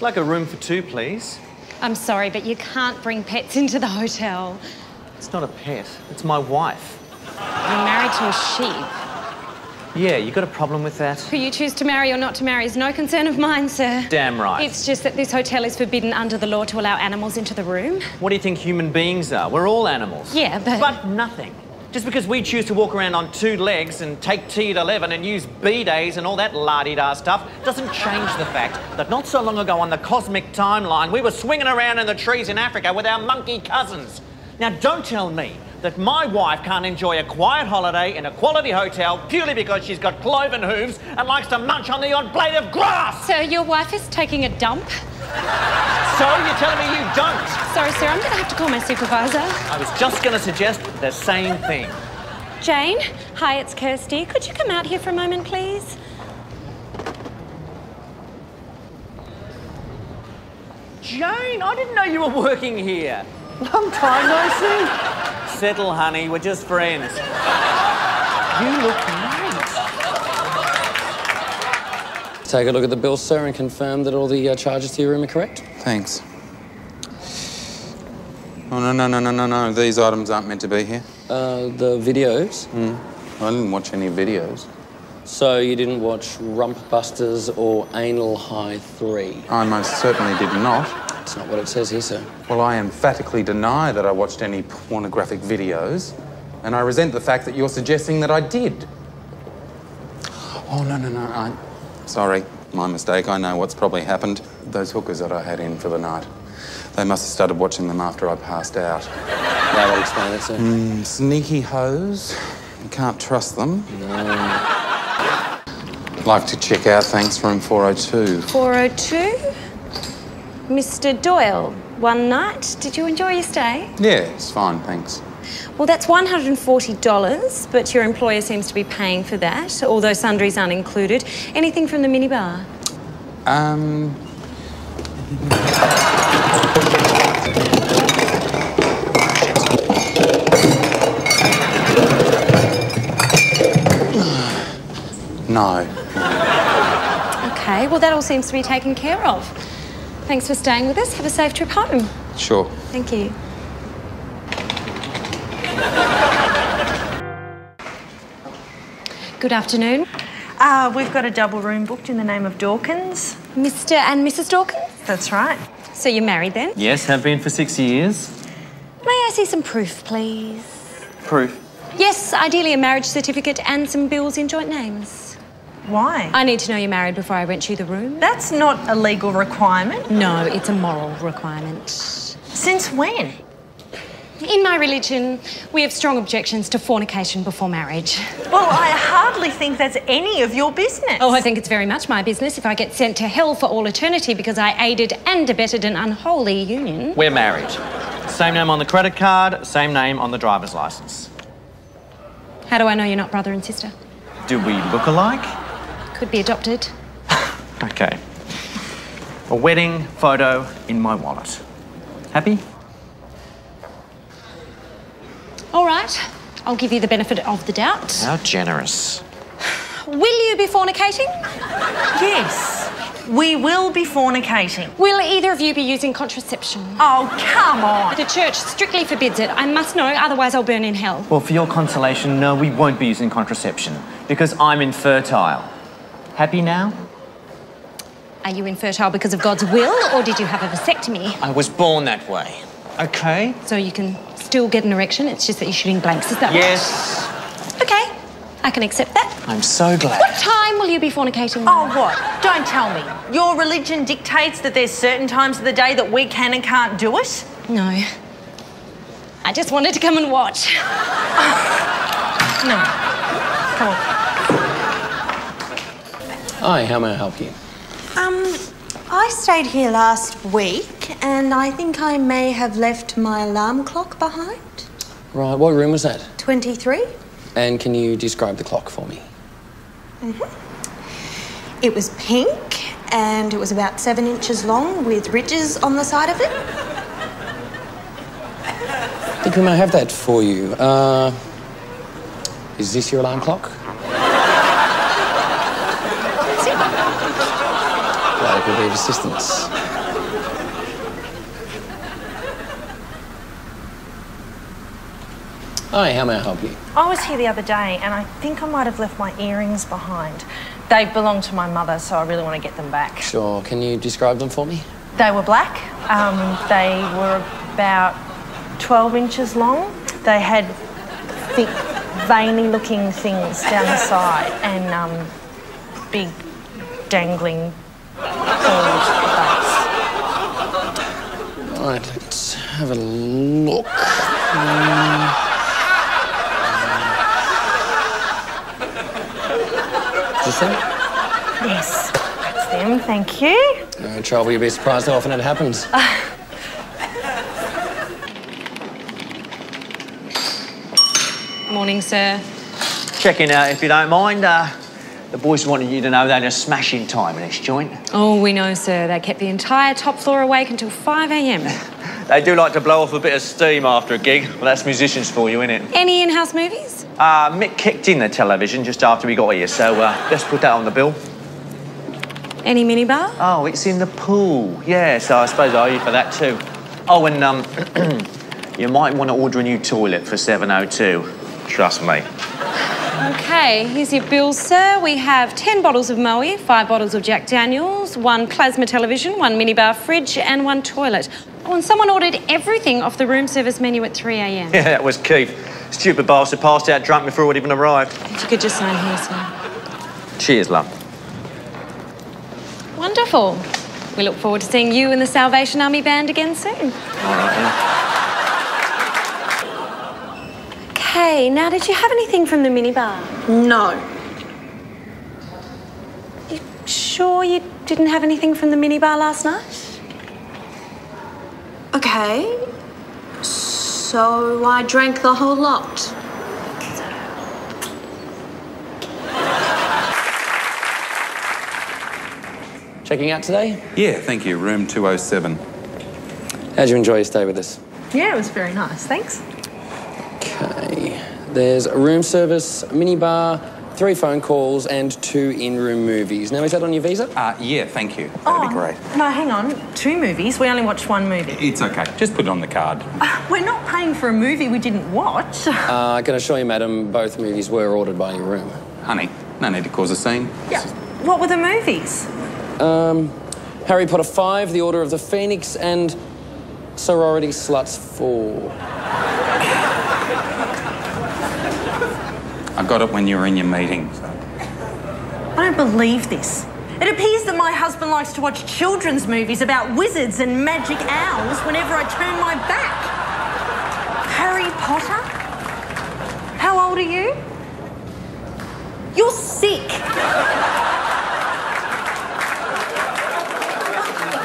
I'd like a room for two, please. I'm sorry, but you can't bring pets into the hotel. It's not a pet, it's my wife. You're married to a sheep. Yeah, you got a problem with that? Who you choose to marry or not to marry is no concern of mine, sir. Damn right. It's just that this hotel is forbidden under the law to allow animals into the room. What do you think human beings are? We're all animals. Yeah, but. But nothing. Just because we choose to walk around on two legs and take tea at 11 and use bidets and all that la-di-da stuff doesn't change the fact that not so long ago on the cosmic timeline, we were swinging around in the trees in Africa with our monkey cousins. Now, don't tell me that my wife can't enjoy a quiet holiday in a quality hotel purely because she's got cloven hooves and likes to munch on the odd blade of grass. So your wife is taking a dump? So you're telling me you don't? Sorry, sir, I'm going to have to call my supervisor. I was just going to suggest the same thing. Jane, hi, it's Kirsty. Could you come out here for a moment, please? Jane, I didn't know you were working here. Long time no see. Settle, honey, we're just friends. You look great. Take a look at the bill, sir, and confirm that all the uh, charges to your room are correct. Thanks. Oh, no, no, no, no, no, no. These items aren't meant to be here. Uh, the videos. I didn't watch any videos. So you didn't watch Rump Busters or Anal High 3? I most certainly did not. That's not what it says here, sir. Well, I emphatically deny that I watched any pornographic videos, and I resent the fact that you're suggesting that I did. Oh, no, no, no. I... Sorry, my mistake. I know what's probably happened. Those hookers that I had in for the night, they must have started watching them after I passed out. That would explain it, sir. Mm, sneaky hoes. You can't trust them. Like to check out, thanks, room 402. 402? Mr. Doyle, one night. Did you enjoy your stay? Yeah, it's fine, thanks. Well, that's $140, but your employer seems to be paying for that, although sundries aren't included. Anything from the minibar? Um. No. Okay, well, that all seems to be taken care of. Thanks for staying with us. Have a safe trip home. Sure. Thank you. Good afternoon. Uh, we've got a double room booked in the name of Dawkins. Mr. and Mrs. Dawkins? That's right. So you're married then? Yes, have been for six years. May I see some proof, please? Proof. Yes, ideally a marriage certificate and some bills in joint names. Why? I need to know you're married before I rent you the room. That's not a legal requirement. No, it's a moral requirement. Since when? In my religion, we have strong objections to fornication before marriage. Well, I hardly think that's any of your business. Oh, I think it's very much my business if I get sent to hell for all eternity because I aided and abetted an unholy union. We're married. Same name on the credit card, same name on the driver's license. How do I know you're not brother and sister? Do we look alike? Could be adopted. Okay. A wedding photo in my wallet. Happy? All right, I'll give you the benefit of the doubt. How generous. Will you be fornicating? Yes, we will be fornicating. Will either of you be using contraception? Oh, come on. The church strictly forbids it. I must know, otherwise I'll burn in hell. Well, for your consolation, no, we won't be using contraception because I'm infertile. Happy now? Are you infertile because of God's will, or did you have a vasectomy? I was born that way. Okay. So you can still get an erection, it's just that you're shooting blanks, is that Yes. right? Okay, I can accept that. I'm so glad. What time will you be fornicating? Oh, what? Don't tell me. Your religion dictates that there's certain times of the day that we can and can't do it? No. I just wanted to come and watch. No. Come on. Hi, how may I help you? Um, I stayed here last week and I think I may have left my alarm clock behind. Right, what room was that? 23. And can you describe the clock for me? Mm hmm It was pink and it was about seven inches long with ridges on the side of it. I think we may have that for you. Uh, is this your alarm clock? could of assistance. Hi, how may I help you? I was here the other day and I think I might have left my earrings behind. They belong to my mother, so I really want to get them back. Sure. Can you describe them for me? They were black. Um, they were about 12 inches long. They had thick, veiny looking things down the side and um, big dangling balls at the let's have a look. Um, Is this them? Yes, that's them, thank you. No trouble, you'll be surprised how often it happens. Morning, sir. Checking out if you don't mind. Uh, the boys wanted you to know they had a smashing time in this joint. Oh, we know, sir. They kept the entire top floor awake until 5 a.m. They do like to blow off a bit of steam after a gig. Well, that's musicians for you, innit? Any in-house movies? Uh, Mick kicked in the television just after we got here, so uh, let's put that on the bill. Any minibar? Oh, it's in the pool. Yeah, so I suppose I owe you for that too. Oh, and um, you might want to order a new toilet for 702. Trust me. Okay, here's your bill, sir. We have 10 bottles of Moët, 5 bottles of Jack Daniels, one plasma television, one minibar fridge, and one toilet. Oh, and someone ordered everything off the room service menu at 3 a.m. Yeah, that was Keith. Stupid bastard passed out drunk before it even arrived. If you could just sign here, sir. Cheers, love. Wonderful. We look forward to seeing you and the Salvation Army Band again soon. All right, yeah. Okay, now did you have anything from the minibar? No. You sure you didn't have anything from the minibar last night? Okay. So I drank the whole lot. Checking out today? Yeah, thank you. Room 207. How'd you enjoy your stay with us? Yeah, it was very nice, thanks. Okay. There's a room service, a minibar, three phone calls, and two in-room movies. Now, is that on your visa? Uh, yeah, thank you. That'd be great. No, hang on. Two movies. We only watched one movie. It's okay. Just put it on the card. We're not paying for a movie we didn't watch. Uh, I can assure you, madam, both movies were ordered by your room. Honey, no need to cause a scene. Yeah. What were the movies? Um, Harry Potter 5, The Order of the Phoenix, and Sorority Sluts 4. Got it when you were in your meeting. So. I don't believe this. It appears that my husband likes to watch children's movies about wizards and magic owls whenever I turn my back. Harry Potter? How old are you? You're sick.